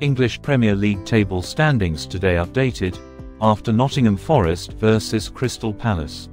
English Premier League table standings today updated, after Nottingham Forest versus Crystal Palace.